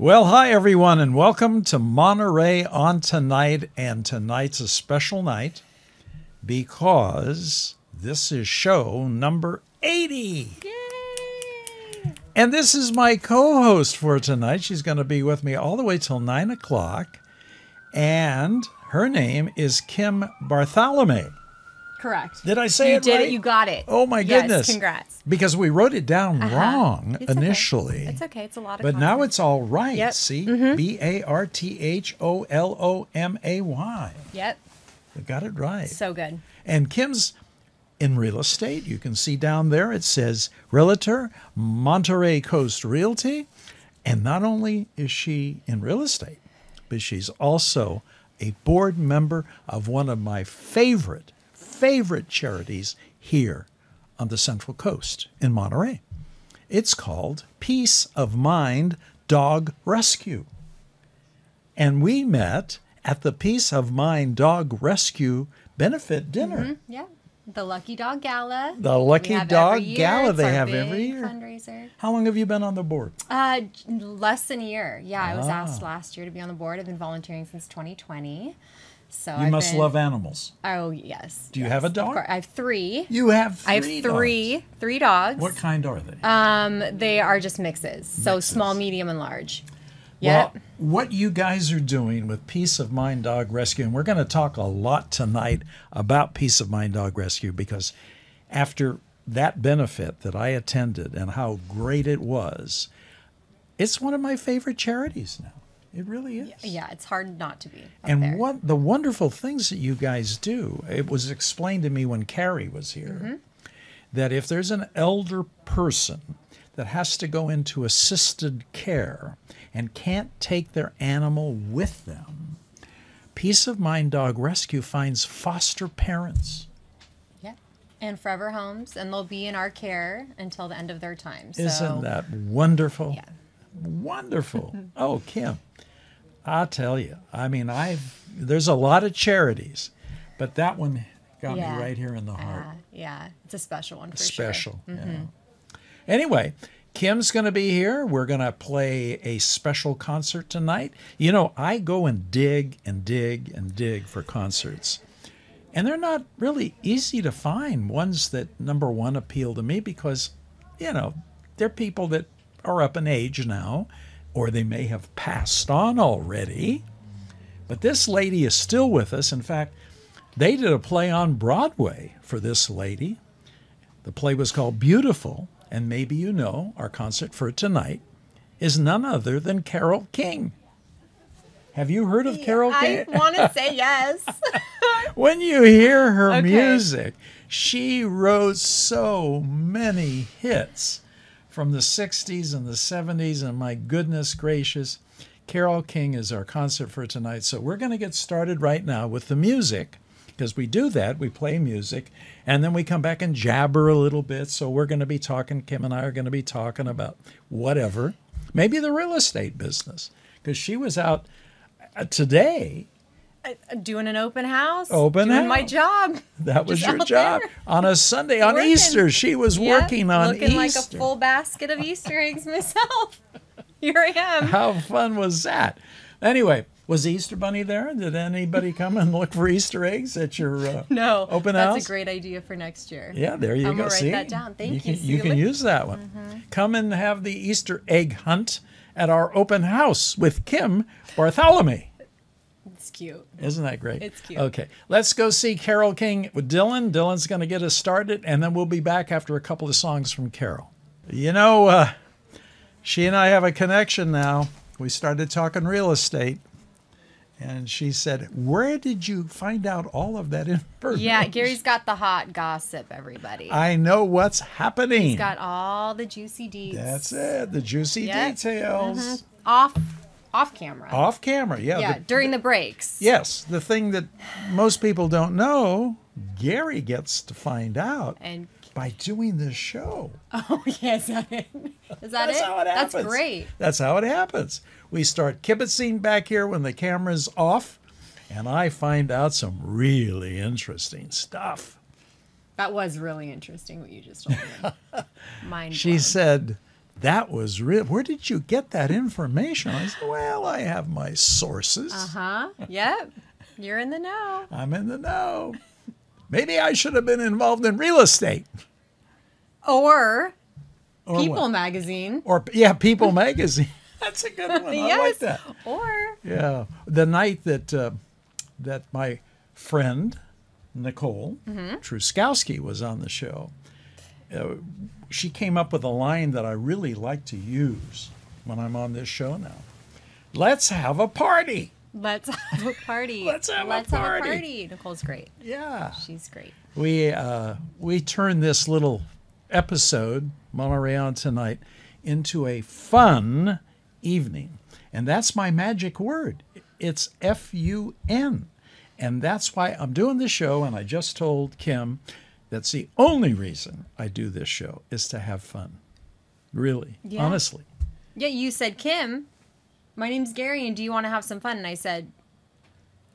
Well, hi everyone, and welcome to Monterey on tonight. And tonight's a special night because this is show number 80. Yay! And this is my co host for tonight. She's going to be with me all the way till nine o'clock. And her name is Kim Bartholomay. Correct. Did I say you it did right? it. You got it. Oh my Yes, goodness. congrats. Because we wrote it down Uh-huh. wrong It's okay. initially. It's okay. It's a lot of. But now it's all right. Yep. See? Mm-hmm. B A R T H O L O M A Y. Yep. You got it right. So good. And Kim's in real estate. You can see down there it says Realtor, Monterey Coast Realty. And not only is she in real estate, but she's also a board member of one of my favorite, favorite charities here on the Central Coast in Monterey. It's called Peace of Mind Dog Rescue. And we met at the Peace of Mind Dog Rescue benefit dinner. Yeah. The Lucky Dog Gala. The Lucky Dog. Gala they have every year. Fundraiser. How long have you been on the board? Uh, less than a year. Yeah, I was Ah. asked last year to be on the board. I've been volunteering since 2020. So You I've must been- love animals. Oh yes. Do you yes, have a dog? I have three. You have Three I have three three, dogs. three dogs. What kind are they? Um, they are just mixes. So Mixes. small, medium, and large. Yep. Well, what you guys are doing with Peace of Mind Dog Rescue, and we're going to talk a lot tonight about Peace of Mind Dog Rescue because after that benefit that I attended and how great it was, it's one of my favorite charities now. It really is. yeah, it's hard not to be. And there. what the wonderful things that you guys do, it was explained to me when Carrie was here Mm-hmm. that if there's an elder person that has to go into assisted care and can't take their animal with them, Peace of Mind Dog Rescue finds foster parents. Yeah. And forever homes, and they'll be in our care until the end of their time. So, Isn't that wonderful? Yeah. Wonderful. oh, Kim, I'll tell you, I mean, I've there's a lot of charities, but that one got Yeah. me right here in the heart. Uh, yeah, it's a special one for special. sure. Mm-hmm. Anyway, Kim's going to be here. We're going to play a special concert tonight. You know, I go and dig and dig and dig for concerts. And they're not really easy to find ones that, number one, appeal to me because, you know, they're people that are up in age now, or they may have passed on already. But this lady is still with us. In fact, they did a play on Broadway for this lady. The play was called Beautiful, and maybe you know our concert for tonight is none other than Carole King. Have you heard of Carole I King? I want to say yes. when you hear her Okay. music, she wrote so many hits from the 60s and the 70s, and my goodness gracious, Carole King is our concert for tonight. So we're going to get started right now with the music because we do that. We play music and then we come back and jabber a little bit. So we're going to be talking, Kim and I are going to be talking about whatever, maybe the real estate business because she was out uh, today Doing an open house. Open doing my job. That was Just your job there. on a Sunday on Working. Easter. She was Yeah, working on Easter, looking like a full basket of Easter eggs myself. Here I am. How fun was that? Anyway, was the Easter Bunny there? Did anybody come and look for Easter eggs at your uh, No, open that's house? That's a great idea for next year. Yeah, there you I'm go. write See, that down. Thank you, Can, you can use that one. Mm-hmm. Come and have the Easter egg hunt at our open house with Kim Bartholomay. Cute. Isn't that great? It's cute. Okay, let's go see Carole King with Dylan. Dylan's going to get us started, and then we'll be back after a couple of songs from Carole. You know, uh, she and I have a connection now. We started talking real estate, and she said, Where did you find out all of that information? Yeah, Gary's got the hot gossip, everybody. I know what's happening. He's got all the juicy deets. That's it, the juicy Yep. details. Off off camera. Off camera, yeah. yeah, the- during the breaks. yes, the thing that most people don't know, Gary gets to find out And by doing this show. oh yeah, is that it? Is that That's it? how it happens. That's great. That's how it happens. We start kibitzing back here when the camera's off, and I find out some really interesting stuff. That was really interesting what you just told me. Mind She said that was real. Where did you get that information? I said, well, I have my sources. Uh huh. Yep. You're in the know. I'm in the know. Maybe I should have been involved in real estate. Or, Or People what? magazine. Or yeah, People magazine. That's a good one. I like that. Or Yeah, the night that uh, that my friend Nicole Truskowski was on the show, uh, she came up with a line that I really like to use when I'm on this show now. Let's have a party. let's have a party. Let's have a Let's have a party. party. Nicole's great. Yeah, She's great. we uh, we turned this little episode Monterey tonight into a fun evening, and that's my magic word. It's F U N, and that's why I'm doing this show. And I just told Kim that's the only reason I do this show is to have fun. Really, Yeah. honestly. Yeah, you said, Kim, my name's Gary, and do you want to have some fun? And I said,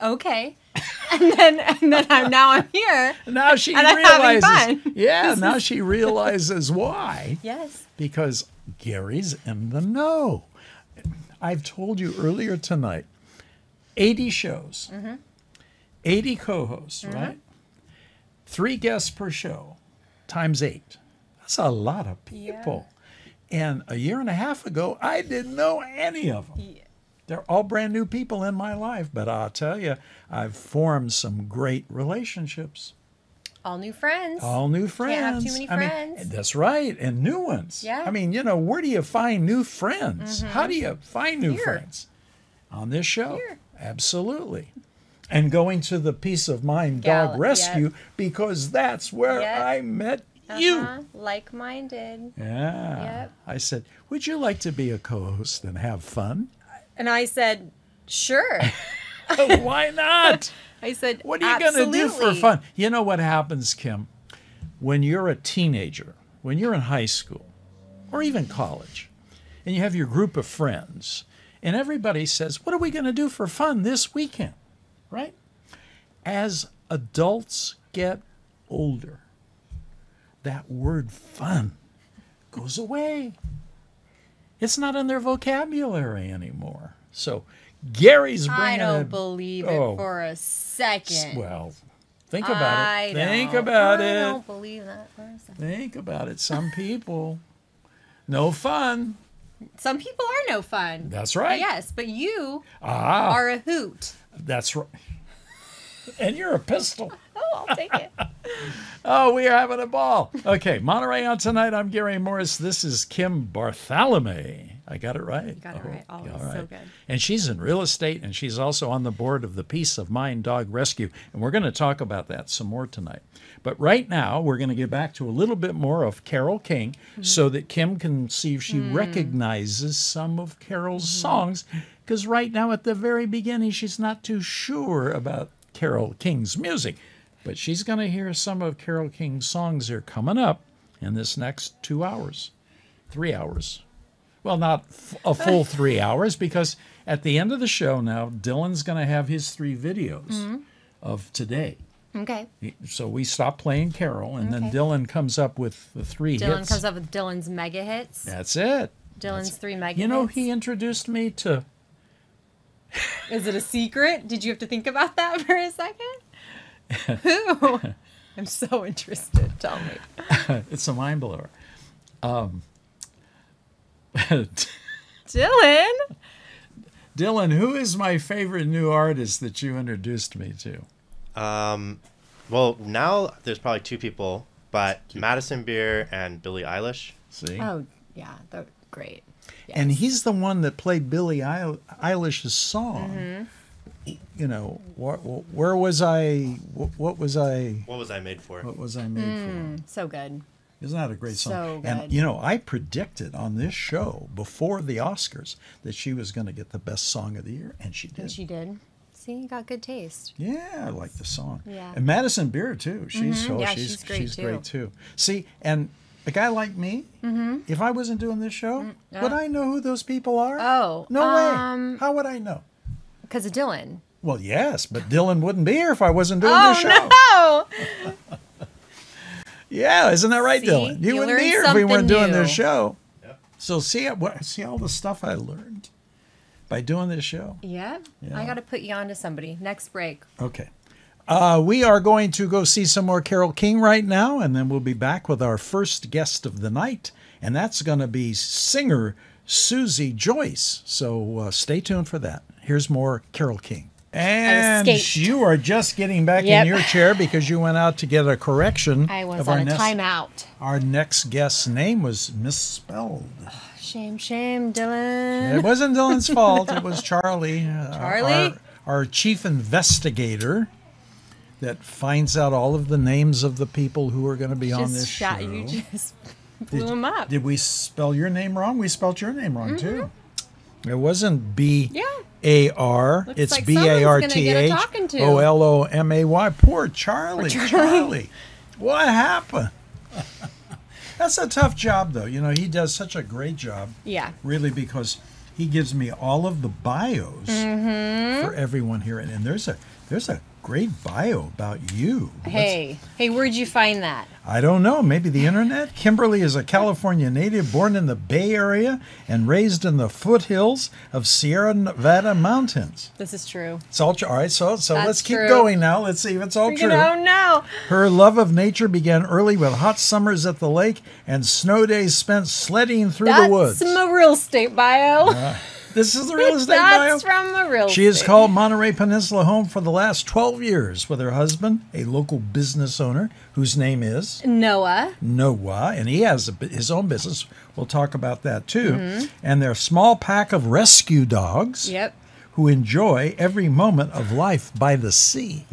okay. and then and then I'm now I'm here. Now she And I'm having realizes. fun. Yeah, now she realizes why. Yes. because Gary's in the know. I've told you earlier tonight 80 shows, Mm-hmm. 80 co hosts, right? Three guests per show times eight. That's a lot of people. And a year and a half ago, I didn't know any of them. Yeah. They're all brand new people in my life, but I'll tell you, I've formed some great relationships. All new friends. All new friends. Can't have too many friends. I mean, that's right, and new ones. Yeah. Mm-hmm. I mean, you know, where do you find new friends? How do you find new Here. friends? On this show? Here. Absolutely. And going to the Peace of Mind Gal- Dog Rescue because that's where Yep. I met you. Uh-huh. Like-minded. Yeah. Yep. I said, Would you like to be a co host and have fun? And I said, sure. Why not? I said, What are you going to do for fun? You know what happens, Kim? When you're a teenager, when you're in high school, or even college, and you have your group of friends, and everybody says, What are we going to do for fun this weekend? Right? As adults get older, that word fun goes away. It's not in their vocabulary anymore. So, Gary's bringing I don't it- believe Oh. it for a second. well, think about I it. Think about I it. don't believe that for a second. Think about it. Some people, no fun. Some people are no fun. That's right. Yes, but you Ah, are a hoot. That's right. And you're a pistol. Oh, I'll take it. Oh, we are having a ball. Okay, Monterey on tonight. I'm Gary Morris. This is Kim Bartholomay. I got it right. Got it Oh, right. Always all so good. And she's in real estate, and she's also on the board of the Peace of Mind Dog Rescue. And we're going to talk about that some more tonight. But right now, we're going to get back to a little bit more of Carole King mm-hmm. so that Kim can see if she mm. recognizes some of Carole's mm-hmm. songs. Because right now, at the very beginning, she's not too sure about Carole King's music. But she's going to hear some of Carole King's songs here coming up in this next two hours, three hours. Well, not f- a full three hours because at the end of the show now, Dylan's going to have his three videos mm-hmm. of today. Okay. So we stop playing Carole, and then Dylan comes up with the three Dylan hits. comes up with Dylan's mega hits. That's it. Dylan's three mega You know, hits. he introduced me to. Is it a secret? Did you have to think about that for a second? Who? I'm so interested. Tell me. It's a mind blower. Dylan? Dylan, who is my favorite new artist that you introduced me to? Um, well, now there's probably two people, but Madison Beer and Billie Eilish. See, Oh, yeah. They're great. And he's the one that played Billie Eilish's song. Mm-hmm. You know, wh- wh- where was I? wh- What was I? What was I made for? What was I made for? so good. Isn't that a great song? So good. And you know, I predicted on this show before the Oscars that she was going to get the best song of the year, and she did. And she did. See, you got good taste. yeah, I like the song. Yeah. And Madison Beer too. She's oh, Yeah, she's she's great, she's too. great too. See, and a guy like me, if I wasn't doing this show, would I know who those people are? Oh, no um, way. How would I know? Because of Dylan. Well, yes, but Dylan wouldn't be here if I wasn't doing Oh, this show. no. Yeah, isn't that right, See? Dylan? You, You wouldn't be here if we weren't something doing this new. show. So see what see all the stuff I learned by doing this show. Yep. Yeah. I got to put you on to somebody. Next break. Okay. Uh, we are going to go see some more Carole King right now, and then we'll be back with our first guest of the night, and that's going to be singer Susie Joyce. So uh, stay tuned for that. Here's more Carole King. And you are just getting back Yep. in your chair because you went out to get a correction. I was of on our a next- timeout. Our next guest's name was misspelled. Shame, shame, Dylan. It wasn't Dylan's fault. It was Charlie. uh, Charlie? Our, our chief investigator that finds out all of the names of the people who are going to be on just this shot show. you just blew him up. Did we spell your name wrong? We spelled your name wrong too. It wasn't B Mm-hmm. A R. Looks It's like B A R T H. O L O M A Y. Poor Charlie. Charlie. Charlie. What happened? That's a tough job though. You know, he does such a great job Yeah. really because he gives me all of the bios Mm-hmm. for everyone here and, and there's a there's a great bio about you Hey, hey, where'd you find that? i don't know maybe the internet kimberly is a california native born in the bay area and raised in the foothills of sierra nevada mountains This is true. it's all true all right so so That's let's keep true. going now let's see if it's all true Oh no! her love of nature began early with hot summers at the lake and snow days spent sledding through That's the woods That's my real estate bio. Uh, this is the real estate bio That's from my real She has called Monterey Peninsula home for the last 12 years with her husband, a local business owner whose name is Noah. Noah, and he has a, his own business. We'll talk about that too. Mm-hmm. And their small pack of rescue dogs Yep, who enjoy every moment of life by the sea.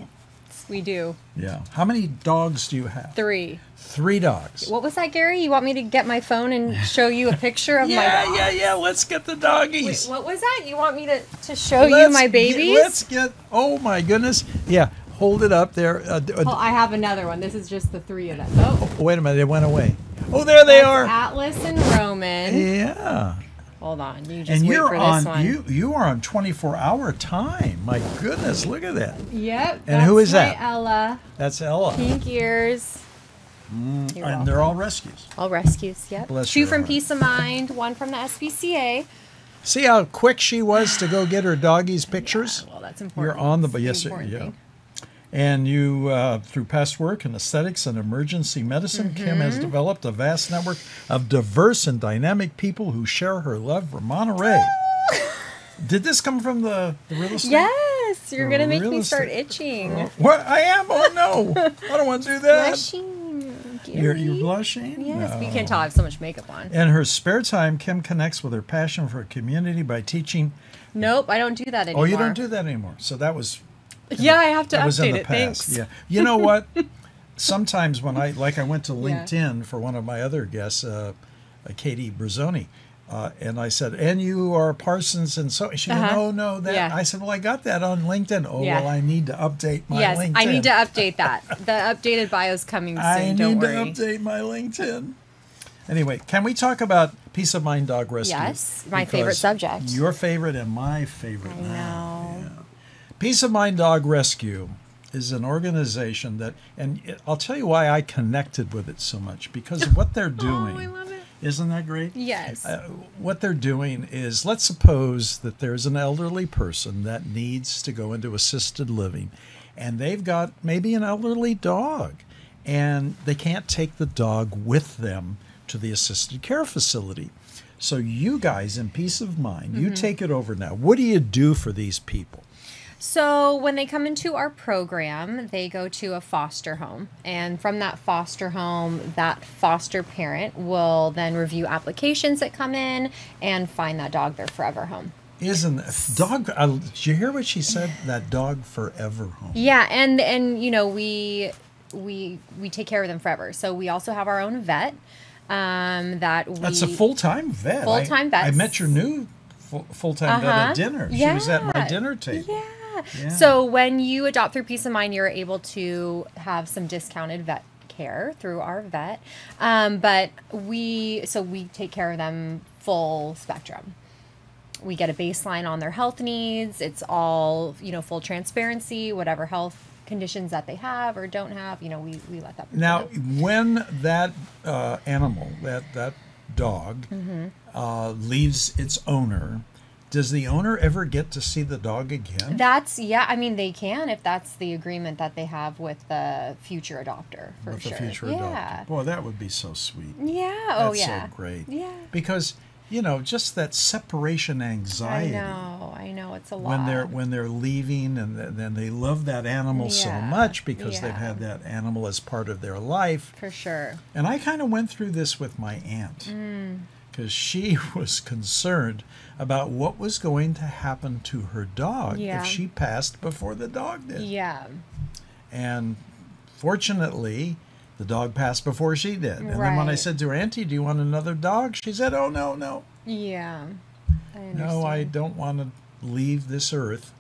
we do. Yeah. How many dogs do you have? Three. Three dogs. What was that, Gary? You want me to get my phone and show you a picture of my yeah, dog? yeah, yeah. Let's get the doggies. What was that? You want me to, to show you Let's my get- babies? let's get. Oh my goodness. Yeah. Hold it up there. Uh, uh, Oh, I have another one. This is just the three of them. Oh, Wait a minute, they went away. Oh, there they that's are. Atlas and Roman. Yeah, Hold on, you just and wait you're for this on one. you you are on 24 hour time. My goodness, look at that. Yep. And who is my that? Ella. That's Ella, Pink ears. You're and welcome. they're all rescues. All rescues. Yep. Bless Two from heart. Peace of Mind. One from the SPCA. See how quick she was to go get her doggies pictures. Yeah, Well, that's important. You're on the That's yes, important yeah. thing. And you, uh, through past work in aesthetics and emergency medicine, Kim has Mm-hmm. developed a vast network of diverse and dynamic people who share her love for Monterey. Did this come from the, the real estate? Yes, you're gonna make me start itching. What? I am? Oh no! I don't want to do that. You're, you're blushing? Yes, No. can't tell. I have so much makeup on. In her spare time, Kim connects with her passion for community by teaching. Nope, I don't do that anymore. Oh, you don't do that anymore. So that was Yeah, I have to that was in update the it. past. Thanks. Yeah. You know what? Sometimes when I like, I went to Yeah. LinkedIn for one of my other guests, uh, uh, Katie Brazzoni. Uh, and I said, and you are Parsons, and so she Uh-huh. said, oh no, that. Yeah. I said, well, I got that on LinkedIn. Oh, Yeah. well, I need to update my yes, LinkedIn. I need to update that. The updated bio's coming soon. I don't need worry. to update my LinkedIn. Anyway, can we talk about Peace of Mind Dog Rescue? Yes, my favorite subject. Your favorite and my favorite. I now. know. Peace of Mind Dog Rescue is an organization that, and I'll tell you why I connected with it so much because of what they're doing. Oh, I love it. Isn't that great? Yes. Uh, what they're doing is let's suppose that there's an elderly person that needs to go into assisted living and they've got maybe an elderly dog and they can't take the dog with them to the assisted care facility. So you guys in peace of mind, Mm-hmm. you take it over now. What do you do for these people? So when they come into our program, they go to a foster home, and from that foster home, that foster parent will then review applications that come in and find that dog their forever home. Isn't dog? Uh, did you hear what she said? That dog forever home. Yeah, and and you know we we we take care of them forever. So we also have our own vet. Um, that we That's a full time vet. Full-time vet I, met your new full time vet Uh-huh. at dinner. She was at my dinner table. Yeah. Yeah. So when you adopt through Peace of Mind, you're able to have some discounted vet care through our vet. Um, but we so we take care of them full spectrum. We get a baseline on their health needs. It's all you know, full transparency. Whatever health conditions that they have or don't have, you know, we we let that. Now, when that uh, animal, that that dog Mm-hmm. uh, leaves its owner, does the owner ever get to see the dog again? That's yeah. I mean, they can if that's the agreement that they have with the future adopter for with sure. the future yeah. adopter. Boy, that would be so sweet. Yeah. Oh That's yeah. so great. Yeah. Because you know, just that separation anxiety. I know. I know. It's a lot. when they're when they're leaving and then they love that animal so much because they've had that animal as part of their life for sure. and i kind of went through this with my aunt Mm. Because she was concerned about what was going to happen to her dog Yeah. if she passed before the dog did. Yeah. and fortunately the dog passed before she did. And then when i said to her auntie do you want another dog? she said oh no no. Yeah. I no i don't want to leave this earth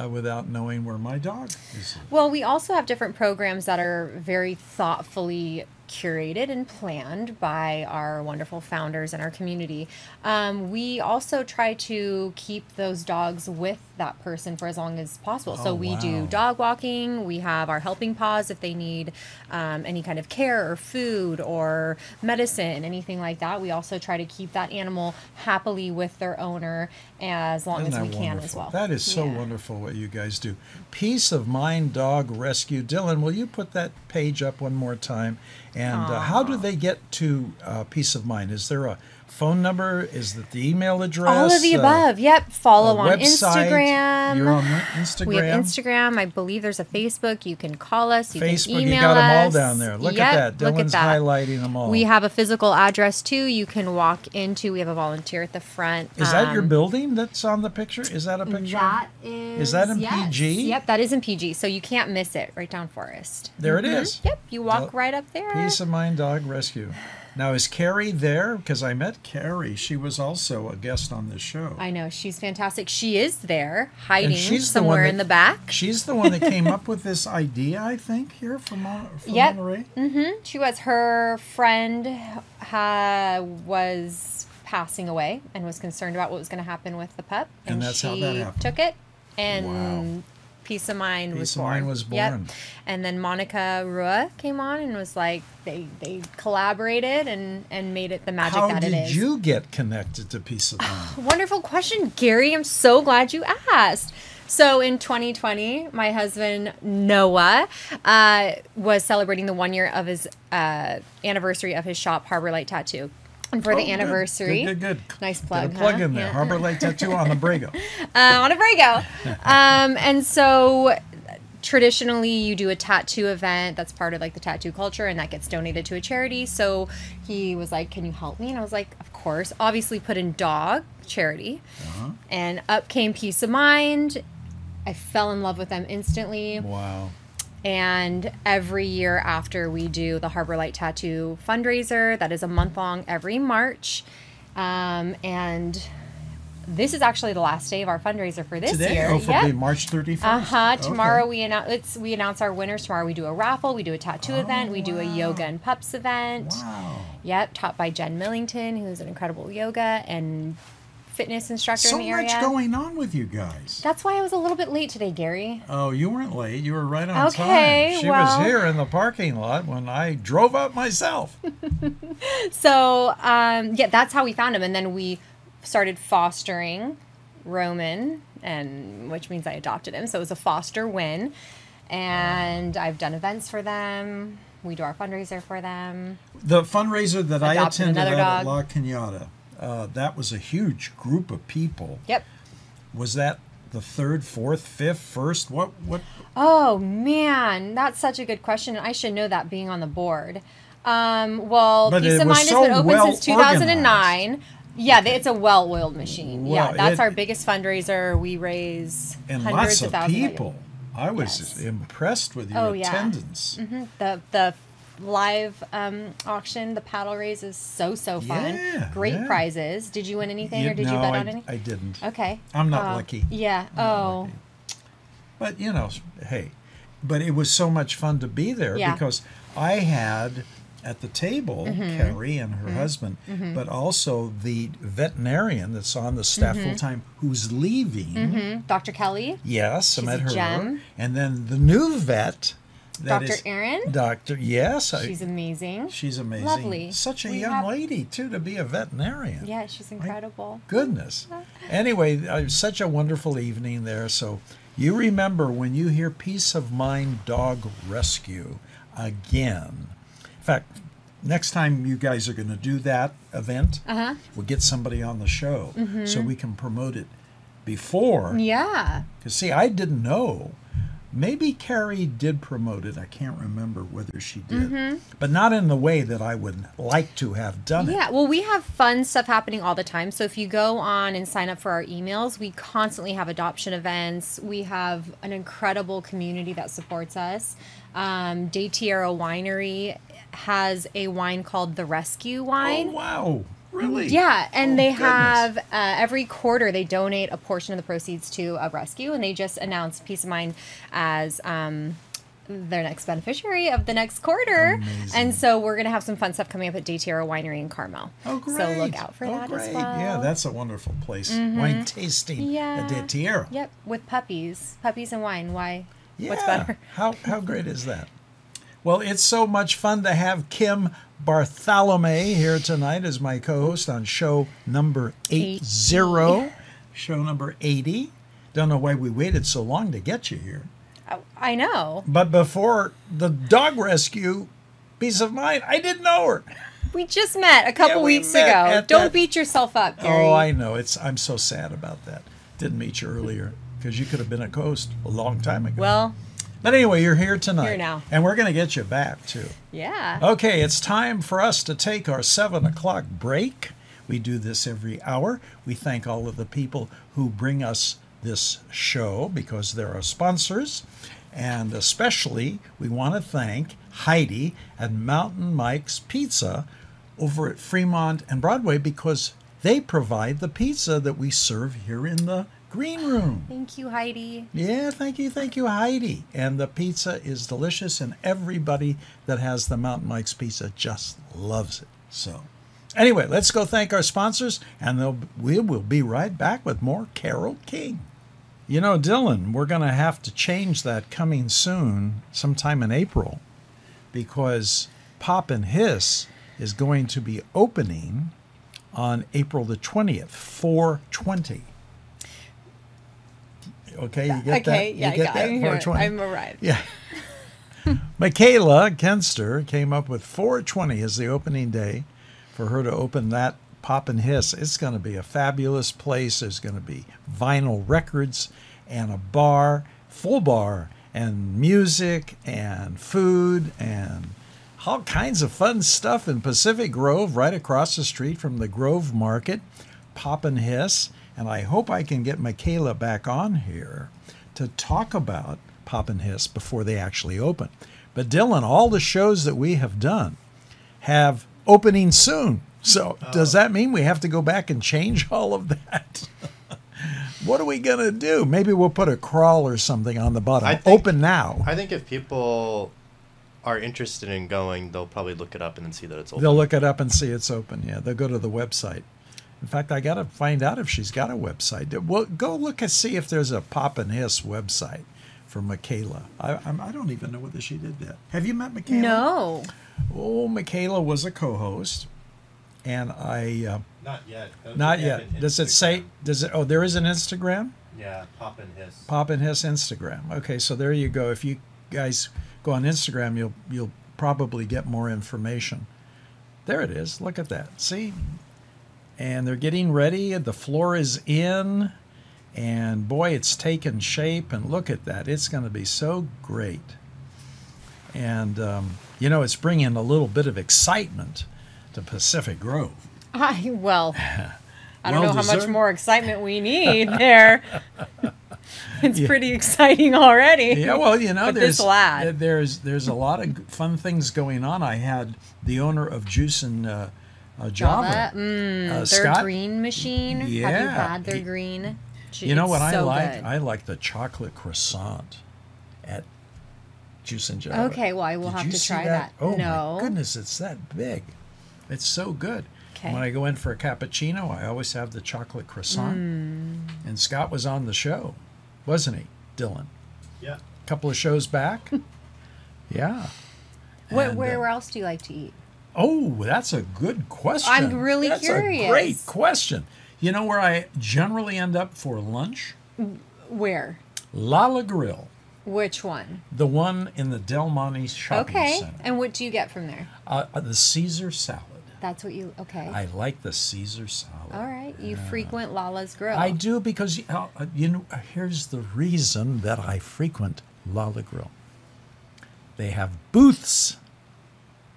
uh, without knowing where my dog is. Well, we also have different programs that are very thoughtfully curated and planned by our wonderful founders and our community. Um, we also try to keep those dogs with that person for as long as possible. so Oh, we wow. do dog walking. We have our helping paws if they need um, any kind of care or food or medicine, anything like that. We also try to keep that animal happily with their owner as long Isn't as we can wonderful? as well. That is so Yeah. wonderful what you guys do. Peace of Mind Dog Rescue. Dylan, will you put that page up one more time? And uh, how do they get to uh, Peace of Mind? Is there a phone number? Is it the email address? All of the Uh, above. Yep. Follow on website? Instagram. You're on Instagram. We have Instagram. I believe there's a Facebook. You can call us. You Facebook, can email you got them all down there. Look Yep, at that. Look Dylan's at that. highlighting them all. We have a physical address too. You can walk into. We have a volunteer at the front. is that your Um, building that's on the picture? Is that a picture? That is. Is that in yes. PG? Yep, that is in PG. So you can't miss it. Right down Forest. There it is. Yep, you walk right up there. Peace of Mind Dog Rescue. Now, is Carrie there? Because I met Carrie. She was also a guest on this show. I know she's fantastic. She is there, hiding And she's the somewhere that- in the back. She's the one that came up with this idea, I think, here from, from Yep. Monterey. Mm-hmm. She was her friend was passing away and was concerned about what was going to happen with the pup, And that's she how that happened. took it, and Wow. Peace of mind was Peace of born. Mind was Yep. And then Monica Rua came on and was like they they collaborated and and made it the magic How that did you get connected to Peace of Mind? Wonderful question, Gary. I'm so glad you asked. So in 2020, my husband Noah uh, was celebrating the one year of his uh, anniversary of his shop, Harbor Light Tattoo. And for Oh, the anniversary, Good, good, good. Nice plug, a plug in there. Yeah. Harbor Light Tattoo on the Brago. uh, on a Brago. um, and so traditionally you do a tattoo event that's part of like the tattoo culture and that gets donated to a charity so he was like can you help me and i was like of course obviously put in dog charity Uh-huh. and up came peace of mind i fell in love with them instantly Wow. And every year after we do the Harbor Light Tattoo fundraiser, that is a month long every March. Um, and this is actually the last day of our fundraiser for this Today? year. Oh, for Yep. March 31st? Uh huh. Okay. Tomorrow we announce it's we announce our winners. Tomorrow we do a raffle. We do a tattoo Oh, event. We do a yoga and pups event. Wow. Yep, taught by Jen Millington, who's an incredible yoga and fitness instructor So in the area. So much going on with you guys. That's why I was a little bit late today, Gary. Oh, you weren't late. You were right on Okay, time. She well- was here in the parking lot when I drove up myself. So um, yeah, that's how we found him, and then we started fostering Roman, and which means I adopted him. So it was a foster win, and I've done events for them. We do our fundraiser for them. The fundraiser that I attended at. La Cañada, uh, that was a huge group of people. Yep. Was that the third, fourth, fifth, first? What? What? Oh man, that's such a good question. I should know that being on the board. Um, well, But Peace of Mind so has been open well since 2009. Yeah, th- it's a well-oiled machine. yeah, that's it- our biggest fundraiser. We raise And hundreds lots of thousands people. I was Yes. impressed with your Oh, yeah. attendance. The the live um, auction, the paddle raise is so so fun. Yeah, Great yeah. prizes. Did you win anything, You- or did no, you bet I, on any? I didn't. Okay. I'm not Uh, lucky. Yeah. I'm oh. But you know, hey, but it was so much fun to be there Yeah. because I had at the table Mm-hmm. Carrie and her husband, but also the veterinarian that's on the staff Mm-hmm. full time who's leaving. Dr. Kelly. Yes, She's I met her. gem. And then the new vet That Dr. Erin. Doctor, yes. I- She's amazing. she's amazing. lovely. Such a We young have- lady, too, to be a veterinarian. Yeah, she's incredible. Goodness. Anyway, uh, such a wonderful evening there. So you remember when you hear Peace of Mind Dog Rescue again. In fact, next time you guys are going to do that event, Uh-huh. we'll get somebody on the show so Mm-hmm. we can promote it before. Yeah. Because, see, I didn't know. Maybe Carrie did promote it. I can't remember whether she did. But not in the way that I would like to have done it. Mm-hmm. Yeah, well, we have fun stuff happening all the time. So if you go on and sign up for our emails, we constantly have adoption events. We have an incredible community that supports us. Um, De Tierra Winery has a wine called the Rescue Wine. Oh, Wine. wow. Really? Yeah, and Oh, they goodness. have uh, every quarter they donate a portion of the proceeds to a rescue, and they just announced Peace of Mind as um, their next beneficiary of the next quarter. Amazing. And so we're gonna have some fun stuff coming up at Tierra Winery in Carmel. Oh, great. So look out for oh, that great. as well. Mm-hmm. Yeah, that's a wonderful place. Wine tasting Yeah. at Tierra. Yep, with puppies, puppies and wine. Why? Yeah. What's better? How, how great is that? Well, it's so much fun to have Kim Bartholomay here tonight as my co host on show number 80. Show number 80. Don't know why we waited so long to get you here. I, I know. But before the dog rescue, peace of mind, I didn't know her. We just met a couple we weeks ago. Don't that- beat yourself up, Gary. Oh, I know. It's I'm so sad about that. Didn't meet you earlier because you could have been a host a long time ago. Well, but anyway, you're here tonight. Here now. And we're going to get you back too. yeah. Okay, it's time for us to take our seven o'clock break. We do this every hour. We thank all of the people who bring us this show because they're our sponsors. And especially, we want to thank Heidi at Mountain Mike's Pizza over at Fremont and Broadway because they provide the pizza that we serve here in the green room. Thank you, Heidi. Yeah, thank you, thank you, Heidi. And the pizza is delicious, and everybody that has the Mountain Mike's pizza just loves it. So, anyway, let's go thank our sponsors, and they'll, we will be right back with more Carole King. You know, Dylan, we're going to have to change that coming soon, sometime in April, because Pop and Hiss is going to be opening on April the 20th, 420. Okay, you get that? okay, You yeah, I get got that? it. I'm, here. 420? I'm arrived. Yeah. Michaela Kenster came up with 420 as the opening day for her to open that Pop and Hiss. It's going to be a fabulous place. There's going to be vinyl records and a bar, full bar, and music and food and all kinds of fun stuff in Pacific Grove, right across the street from the Grove Market. Pop and Hiss. And I hope I can get Michaela back on here to talk about Pop and Hiss before they actually open. But Dylan, all the shows that we have done have opening soon. So does oh. that mean we have to go back and change all of that? what are we gonna do? Maybe we'll put a crawl or something on the bottom. Think- Open now. I think if people are interested in going, they'll probably look it up and then see that it's open. They'll look it up and see it's open. Yeah, they'll go to the website. In fact, I got to find out if she's got a website. Well, go look and see if there's a Pop and Hiss website for Michaela. I, I'm, I don't even know whether she did that. Have you met Michaela? No. Oh, Michaela was a co-host, and I uh, Not yet. not yet. Does it say? Does it? Oh, there is an Instagram. Yeah, pop and hiss. Pop and Hiss Instagram. Okay, so there you go. If you guys go on Instagram, you'll you'll probably get more information. There it is. Look at that. See? And they're getting ready. The floor is in. And boy, it's taken shape. And look at that. It's going to be so great. And, um, you know, it's bringing a little bit of excitement to Pacific Grove. I well, I don't Well know how much more excitement we need there. it's Yeah. pretty exciting already. Yeah, well, you know, there's there's there's a lot of fun things going on. I had the owner of Juice and uh, uh, Java, Java, mm, uh, their Scott. green machine. Have you Yeah, had their he- green? Gee, You know it's what I so like? good. I like the chocolate croissant at Juice and Java. Okay, well, I will Did have to try that. Oh No. my goodness, it's that big. It's so good. Okay. When I go in for a cappuccino, I always have the chocolate croissant. Mm. And Scott was on the show, wasn't he, Dylan? Yeah. A couple of shows back. Yeah. Where, And, where, uh, where else do you like to eat? Oh, that's a good question. I'm really that's curious. a great question. You know where I generally end up for lunch? Where? Lala Grill, Which one? the one in the Del Monte Shopping Okay. Center. And what do you get from there? Uh, uh, the Caesar salad. That's what you. Okay. I like the Caesar salad. All right. You frequent Lala's Grill. I do because uh, uh, you know. Here's the reason that I frequent Lala Grill. They have booths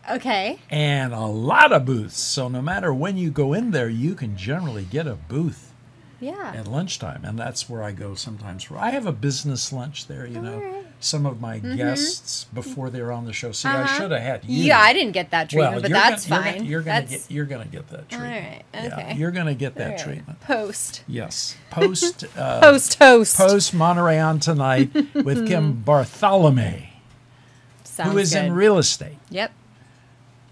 Okay. and a lot of booths. So no matter when you go in there, you can generally get a booth Yeah. at lunchtime, and that's where I go sometimes. For I have a business lunch there. You know, Alright. some of my guests before they're on the show. See, I Uh-huh. should have had you. Yeah, I didn't get that treatment, well, but you're that's gonna, fine. You're gonna, that's get. You're gonna get that treatment. right, Yeah, okay. you're gonna get that all right. treatment. Post. Yes. Post. Uh, Post toast. Post Monterey on tonight with Kim Bartholomay, Sounds who is good. in real estate Yep.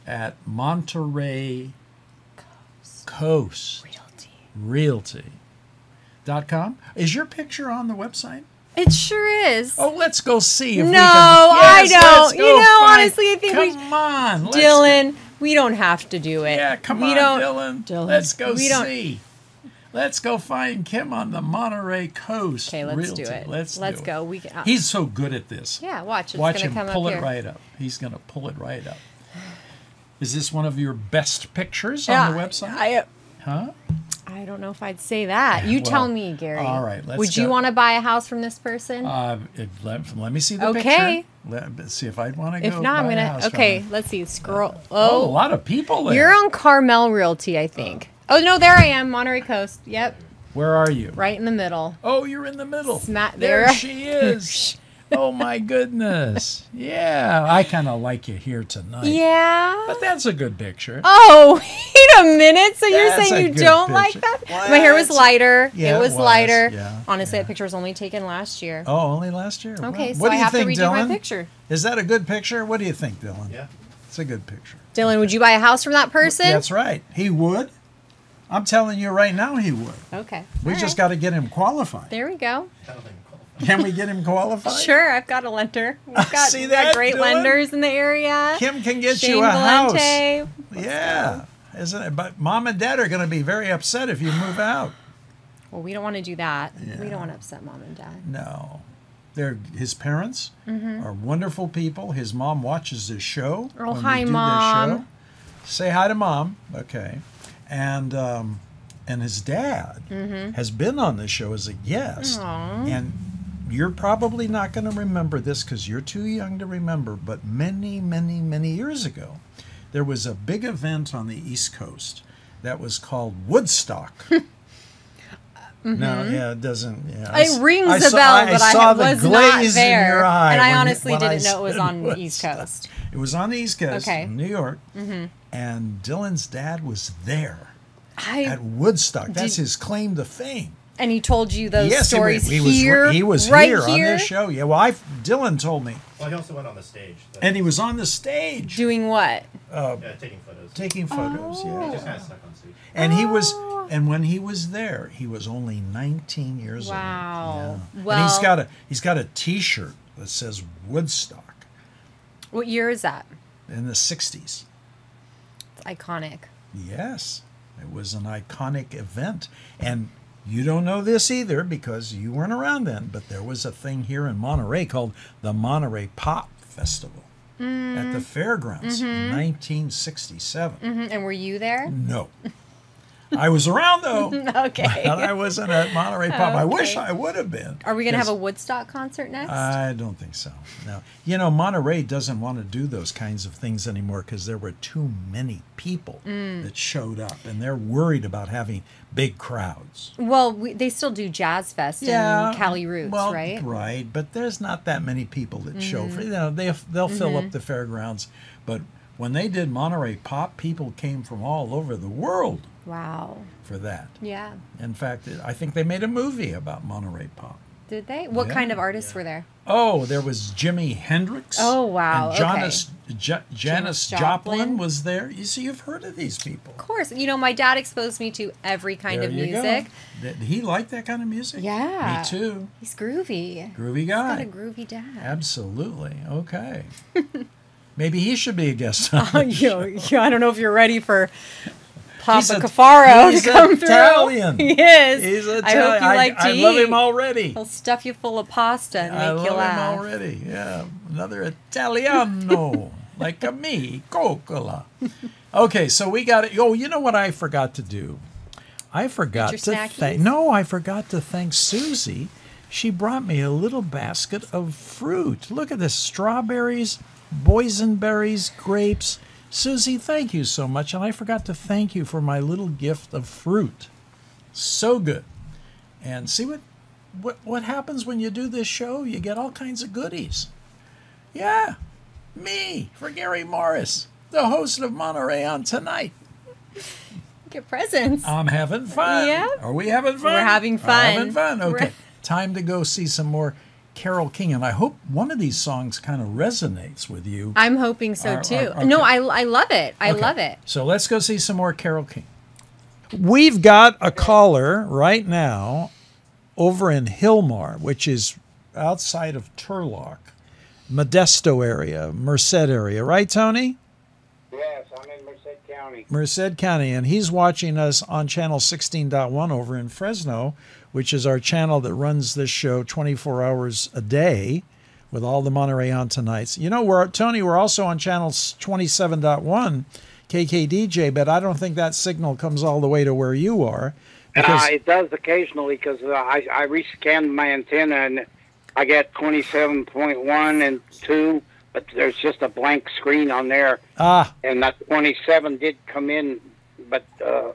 At Monterey Coast Realty. Realty. Dot com. Is your picture on the website? It sure is. Oh, let's go see if we No, can. I don't. You know, find- honestly, I think we- Come on, Dylan, we don't have to do it. Yeah, come we on, don't, Dylan. Dylan, Let's go we don't- Let's go find Kim on the Monterey Coast. Okay, let's Realty. do it. Let's Let's do it. go. We can. uh, He's so good at this. yeah, watch. It's Watch him come pull it here. right up. He's gonna pull it right up. Is this one of your best pictures Yeah, on the website? I, huh? I don't know if I'd say that. You Well, tell me, Gary. all right, let's Would you want to buy a house from this person? Uh, if, let, let me see the Okay. picture. Let, see if I'd want to go. if not, I'm gonna. Okay, let's see. Scroll. Oh, a Oh, lot of people there. you're on Carmel Realty, I think. Oh no, there I am, Monterey Coast. Yep, Where are you? right in the middle. Oh, you're in the middle. Sma- there there. she is. oh my goodness. Yeah, I kind of like you here tonight. Yeah. But that's a good picture. Oh, wait a minute. So you're saying you don't like picture. that? My hair was lighter. Yeah, it it was, was, lighter. yeah, Honestly, yeah. that picture was only taken last year. Oh, only last year. okay, Wow. so what I you have think, to redo Dylan? my picture. Is that a good picture? What do you think, Dylan? Yeah. It's a good picture. Dylan, would you buy a house from that person? That's right. He would. I'm telling you right now, he would. Okay. We All just right. got to get him qualified. There we go. Can we get him qualified? Sure, I've got a lender. We've got, See we've got great Dylan? lenders in the area. Kim can get Shane you a house. Valente. Yeah. Isn't it? But mom and dad are going to be very upset if you move out. Well, we don't want to do that. We don't want to upset mom and dad. No. They're his parents Mm-hmm. are wonderful people. His mom watches this show. Oh, hi, Mom. Say hi to mom. Okay. And um, and his dad has been on this show as a guest. Mm-hmm. And you're probably not going to remember this because you're too young to remember, but many, many, many years ago, there was a big event on the East Coast that was called Woodstock. No, yeah, it doesn't. Yeah, I Mm-hmm. It rings I a saw- bell, but I, saw the was not glaze in there, and I you- honestly didn't know it was on the East Coast. It was on the East Coast, Okay. in New York, and Dylan's dad was there I at Woodstock. That's Did- his claim to fame. And he told you those yes, stories was, he was, here. he was right here, here, on this show. Yeah, well, I, Dylan told me, Well, he also went on the stage. So, and he was on the stage doing what? uh, yeah, taking photos. taking photos. He Yeah, just kind of stuck on stage. and he was, Oh. and when he was there, he was only 19 years Wow. old. Yeah. Well- and he's got a he's got a T-shirt that says Woodstock What year is that? in the 60s. It's iconic. Yes, it was an iconic event. And you don't know this either because you weren't around then, but there was a thing here in Monterey called the Monterey Pop Festival at the fairgrounds in 1967. Mhm, And were you there? No. I was around though. Okay. But I wasn't at Monterey Pop. I wish I would have been. Are we gonna have a Woodstock concert next? I don't think so. No. You know, Monterey doesn't want to do those kinds of things anymore because there were too many people Mm. that showed up, and they're worried about having big crowds. well, we, they still do Jazz Fest in Cali Roots, well, right? Right, but there's not that many people that show Mm-hmm. for you know they they'll fill up the fairgrounds, but when they did Monterey Pop, people came from all over the world Wow. for that. Yeah. In fact, I think they made a movie about Monterey Pop. Did they? What Yeah. kind of artists were there? Oh, there was Jimi Hendrix. Oh, wow, And Janis, ja- Janis Janis Joplin. Joplin. was there. You see, you've heard of these people. Of course. You know, my dad exposed me to every kind There of you music. go. Did he like that kind of music? Yeah. Me too. He's groovy. Groovy guy. Got guy. a groovy dad. Absolutely. Okay. Maybe he should be a guest on. Oh, you, you, I don't know if you're ready for Papa He's a- Cafaro he's to come Italian. through. He is. He's I Italian. hope you like to I eat. love him already. He'll stuff you full of pasta and I make you laugh. I love him already. Yeah, another Italiano like a me, Cocola. Okay, so we got it. Oh, you know what I forgot to do? I forgot to thank. No, I forgot to thank Susie. She brought me a little basket of fruit. Look at this: strawberries, boysenberries, grapes. Susie, thank you so much. And I forgot to thank you for my little gift of fruit. So good. And see what what what happens when you do this show? You get all kinds of goodies. Yeah, me for Gary Morris, the host of Monterey on tonight. Get presents. I'm having fun. Yeah. Are we having fun? We're having We're fun. having fun. Okay. We're- Time to go see some more Carole King, and I hope one of these songs kind of resonates with you. I'm hoping so Are- too. are- No. I, I love it. I Okay. love it. So let's go see some more Carole King. We've got a caller right now over in Hilmar, which is outside of Turlock, Modesto area, Merced area, right, Tony? Yes, I'm in Merced County. Merced County, and he's watching us on channel 16.1 over in Fresno, which is our channel that runs this show 24 hours a day with all the Monterey on tonights. You know, we're Tony, we're also on channel 27.1 KKDJ, but I don't think that signal comes all the way to where you are. Because, Uh, it does occasionally because uh, I, I rescanned my antenna and I get 27.1 and 2, but there's just a blank screen on there. ah, And that 27 did come in, but uh,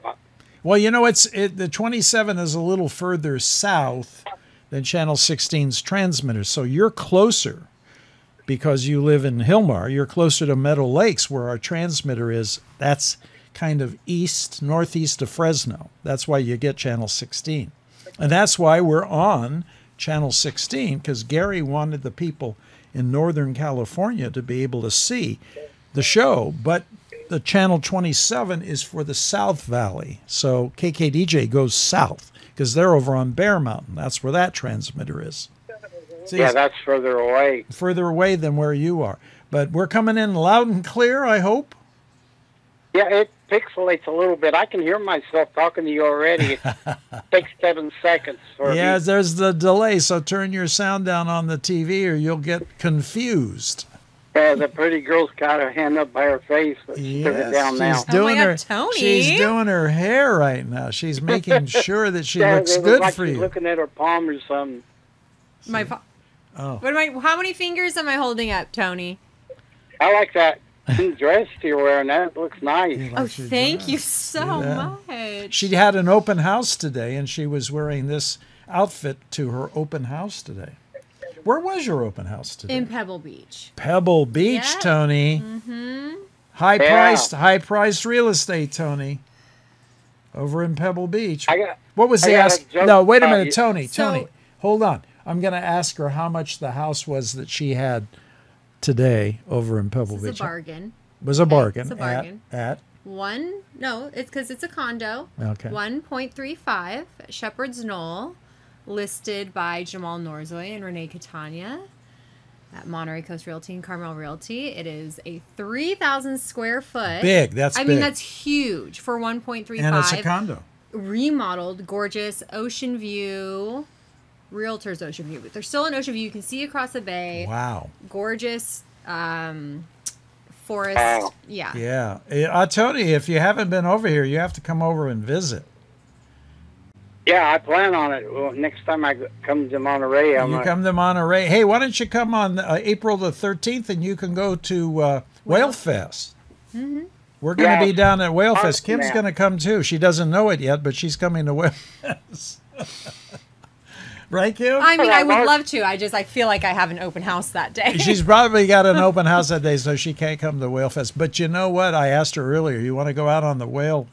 Well, you know, it's it, the 27 is a little further south than Channel 16's transmitter, so you're closer because you live in Hilmar. You're closer to Meadow Lakes, where our transmitter is. That's kind of east, northeast of Fresno. That's why you get Channel 16, and that's why we're on Channel 16 because Gary wanted the people in Northern California to be able to see the show, but the channel 27 is for the South Valley. So KKDJ goes south because they're over on Bear Mountain. That's where that transmitter is. See, yeah, that's further away. further away than where you are. But we're coming in loud and clear, I hope. Yeah, it pixelates a little bit. I can hear myself talking to you already. It takes seven seconds for Yeah, me. there's the delay, so turn your sound down on the TV or you'll get confused. Uh, the pretty girl's got her hand up by her face, but she took it down now. she's Oh my doing God, her Tony. she's doing her hair right now. She's making sure that she Yeah, looks good like for she's you. looking at her palm or something. My fa- Oh. What am I? How many fingers am I holding up, Tony? I like that dress you're wearing. That looks nice. He Oh, thank dress. you so See that? much. She had an open house today, and she was wearing this outfit to her open house today. Where was your open house today? in Pebble Beach. Pebble Beach, Yeah. Tony. Mm-hmm. High Yeah. priced, high priced real estate, Tony. Over in Pebble Beach. I got. what was I the ask? No, wait a minute, you. Tony. So- Tony, hold on. I'm going to ask her how much the house was that she had today over in Pebble This is Beach. a bargain. It was a bargain. it's a bargain. At, at One, no, it's because it's a condo. Okay. 1.35 Shepherd's Knoll, listed by Jamal Norzoy and Renee Catania at Monterey Coast Realty and Carmel Realty. It is a 3,000 square foot. big. That's I big. mean, that's huge for 1.35. and it's a condo. remodeled, gorgeous ocean view. Realtors Ocean View, but they're still in Ocean View. You can see across the bay. Wow. Gorgeous um, forest. Yeah. Yeah, I told you if you haven't been over here, you have to come over and visit. Yeah, I plan on it. Well, next time I come to Monterey, I'm you gonna- come to Monterey. Hey, why don't you come on uh, April the thirteenth, and you can go to uh, Whale Fest. Mm-hmm. We're going to Yeah. be down at Whale Oh, Fest. Kim's going to come too. She doesn't know it yet, but she's coming to Whale Fest. right, Kim? I mean, I would love to. I just I feel like I have an open house that day. She's probably got an open house that day, so she can't come to Whale Fest. But you know what? I asked her earlier. You want to go out on the Whale